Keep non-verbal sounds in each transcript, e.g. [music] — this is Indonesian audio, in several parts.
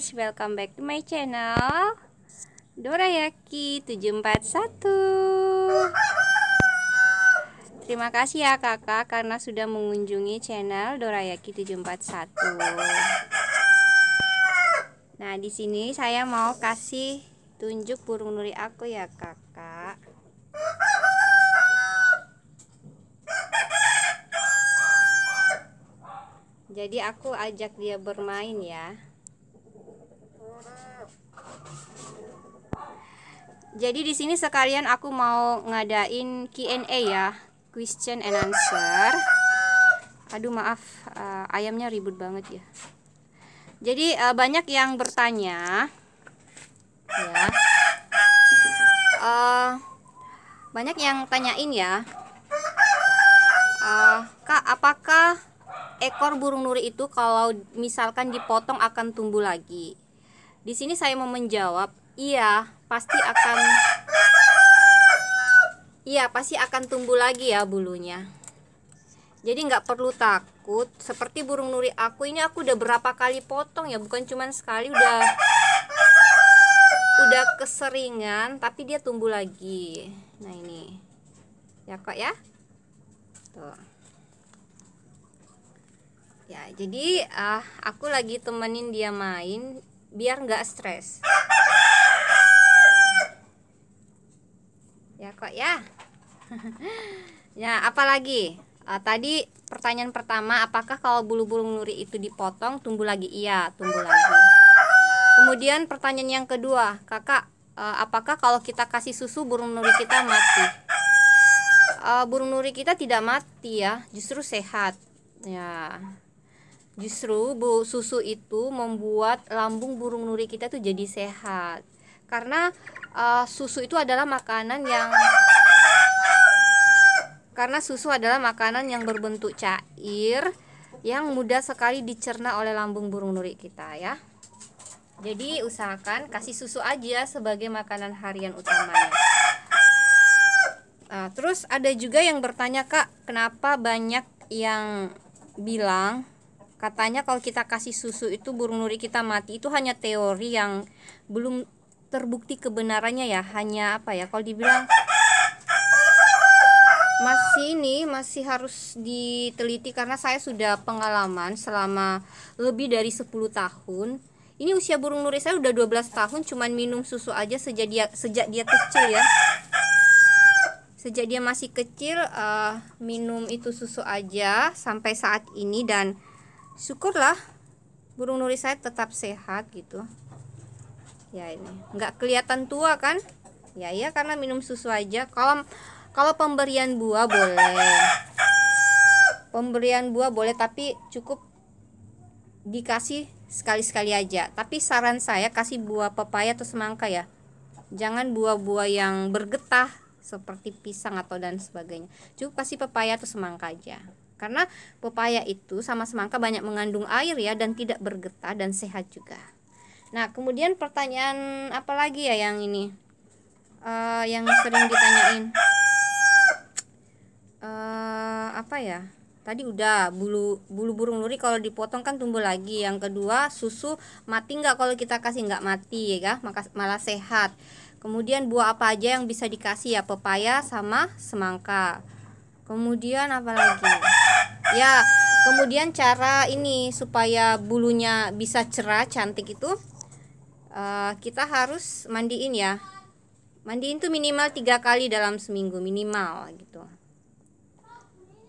guys, welcome back to my channel. Dorayaki 741 Terima kasih ya kakak karena sudah mengunjungi channel Dorayaki 741 Nah di sini saya mau kasih tunjuk burung nuri aku ya kakak. Jadi aku ajak dia bermain ya. Jadi di sini sekalian aku mau ngadain Q&A ya, question and answer. Aduh maaf, uh, ayamnya ribut banget ya. Jadi uh, banyak yang bertanya, ya. Uh, banyak yang tanyain ya, uh, kak apakah ekor burung nuri itu kalau misalkan dipotong akan tumbuh lagi. Di sini saya mau menjawab, iya, pasti akan Iya, pasti akan tumbuh lagi ya bulunya. Jadi nggak perlu takut. Seperti burung nuri aku ini aku udah berapa kali potong ya, bukan cuma sekali udah udah keseringan, tapi dia tumbuh lagi. Nah ini, ya kok ya. Tuh ya jadi uh, aku lagi temenin dia main biar nggak stres. Ya kok ya? [laughs] Ya apalagi uh, tadi pertanyaan pertama apakah kalau bulu burung nuri itu dipotong tumbuh lagi? Iya tumbuh lagi. Kemudian pertanyaan yang kedua kakak uh, apakah kalau kita kasih susu burung nuri kita mati? Uh, burung nuri kita tidak mati ya justru sehat. Ya Justru bu susu itu membuat lambung burung nuri kita tuh jadi sehat. Karena uh, susu itu adalah makanan yang karena susu adalah makanan yang berbentuk cair yang mudah sekali dicerna oleh lambung burung nuri kita ya. Jadi usahakan kasih susu aja sebagai makanan harian utamanya. Nah, terus ada juga yang bertanya kak, kenapa banyak yang bilang katanya kalau kita kasih susu itu burung nuri kita mati itu hanya teori yang belum terbukti kebenarannya ya. Hanya apa ya kalau dibilang masih ini masih harus diteliti karena saya sudah pengalaman selama lebih dari 10 tahun. Ini usia burung nuri saya udah 12 tahun cuman minum susu aja sejak dia sejak dia kecil ya. Sejak dia masih kecil uh, minum itu susu aja sampai saat ini dan syukurlah burung nuri saya tetap sehat gitu. Ya ini nggak kelihatan tua kan? Ya iya karena minum susu aja. Kalau kalau pemberian buah boleh. Pemberian buah boleh tapi cukup dikasih sekali-sekali aja. Tapi saran saya kasih buah pepaya atau semangka ya. Jangan buah-buah yang bergetah seperti pisang atau dan sebagainya. Cukup kasih pepaya atau semangka aja karena pepaya itu sama semangka banyak mengandung air ya dan tidak bergetah dan sehat juga. Nah, kemudian pertanyaan apa lagi ya yang ini? Uh, yang sering ditanyain. Uh, apa ya? Tadi udah bulu bulu burung nuri kalau dipotong kan tumbuh lagi. Yang kedua, susu mati nggak kalau kita kasih nggak mati ya, maka malah sehat. Kemudian buah apa aja yang bisa dikasih ya? Pepaya sama semangka. Kemudian apa lagi? Ya kemudian cara ini supaya bulunya bisa cerah cantik itu uh, kita harus mandiin ya. Mandiin tuh minimal tiga kali dalam seminggu minimal gitu.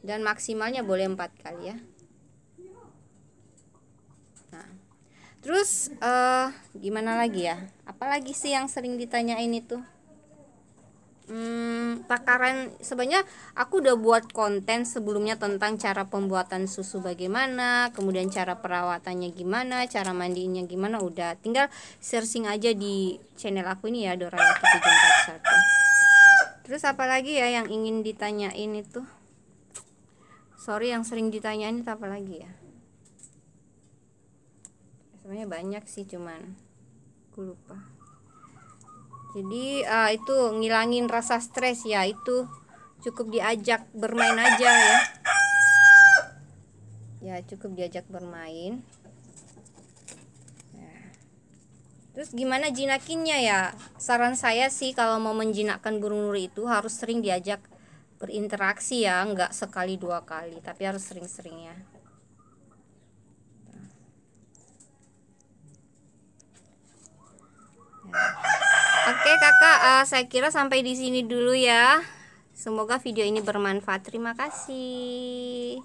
Dan maksimalnya boleh empat kali ya. Nah terus uh, gimana lagi ya? Apalagi sih yang sering ditanyain itu hmm, takaran sebenarnya aku udah buat konten sebelumnya tentang cara pembuatan susu bagaimana kemudian cara perawatannya gimana cara mandiinnya gimana udah. Tinggal searching aja di channel aku ini ya Dora 741 terus apa lagi ya yang ingin ditanyain itu? Sorry yang sering ditanyain itu apa lagi ya? Sebenarnya banyak sih cuman aku lupa jadi uh, itu ngilangin rasa stres ya itu cukup diajak bermain aja ya ya cukup diajak bermain ya. Terus gimana jinakinnya ya? Saran saya sih kalau mau menjinakkan burung nuri itu harus sering diajak berinteraksi ya, nggak sekali dua kali, tapi harus sering-sering ya. Kakak, uh, saya kira sampai di sini dulu ya. Semoga video ini bermanfaat. Terima kasih.